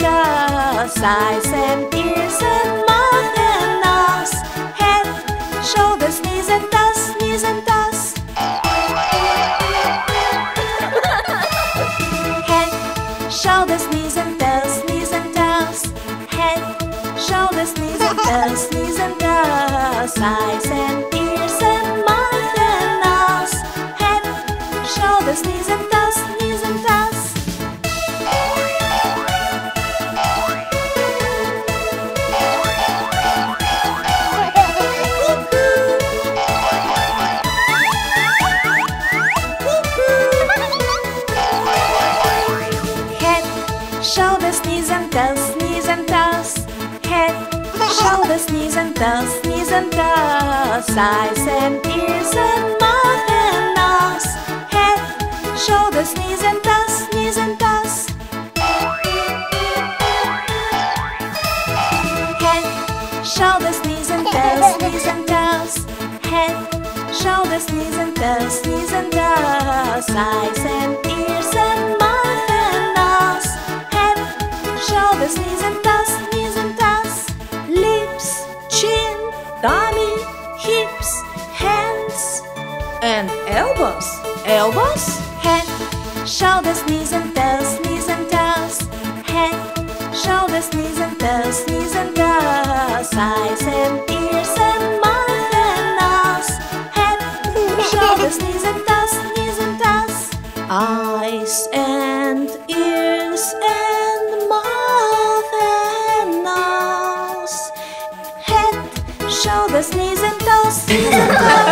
toes, eyes and ears and mouth and nose, head, shoulders, knees and toes, knees and toes. Head, shoulders, knees and toes, knees and toes. Head, shoulders, knees and toes, knees and toes. Eyes and ears and mouth and nose. Head, shoulders, knees and toes, Head, shoulders, knees and toes, knees and toes. Eyes and ears and mouth and nose. Head, shoulders, knees and toes, knees and toes. Head, shoulders, knees and toes, knees and toes. Head, shoulders, knees and toes, knees and toes. Eyes and ears tummy, hips, hands, And elbows. Elbows? head, shoulders, knees and toes, knees and toes. Head, shoulders, knees and toes, knees and toes. Eyes and ears and mouth and nose. Head, shoulders, knees and toes, knees and toes. Eyes and nose. the knees and toes.